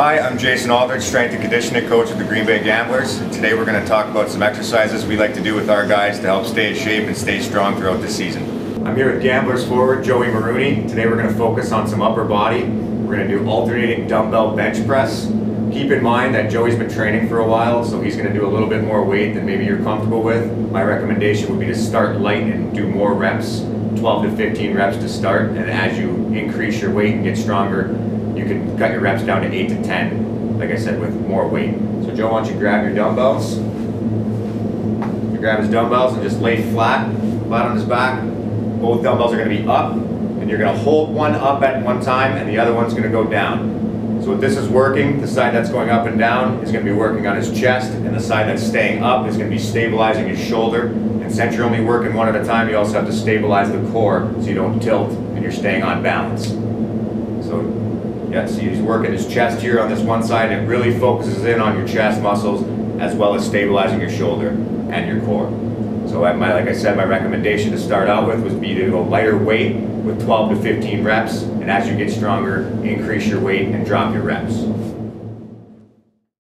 Hi, I'm Jason Aldridge, strength and conditioning coach with the Green Bay Gamblers. Today we're going to talk about some exercises we like to do with our guys to help stay in shape and stay strong throughout the season. I'm here with Gamblers forward Joey Marooney. Today we're going to focus on some upper body. We're going to do alternating dumbbell bench press. Keep in mind that Joey's been training for a while, so he's going to do a little bit more weight than maybe you're comfortable with. My recommendation would be to start light and do more reps, 12 to 15 reps to start, and as you increase your weight and get stronger, you can cut your reps down to 8 to 10, like I said, with more weight. So Joe, why don't you grab your dumbbells? You grab his dumbbells and just lay flat, flat on his back. Both dumbbells are going to be up, and you're going to hold one up at one time, and the other one's going to go down. So if this is working, the side that's going up and down is going to be working on his chest, and the side that's staying up is going to be stabilizing his shoulder. And since you're only working one at a time, you also have to stabilize the core so you don't tilt and you're staying on balance. So yeah, see he's working his chest here on this one side. It really focuses in on your chest muscles as well as stabilizing your shoulder and your core. So my, like I said, my recommendation to start out with was be to go lighter weight with 12 to 15 reps, and as you get stronger, increase your weight and drop your reps.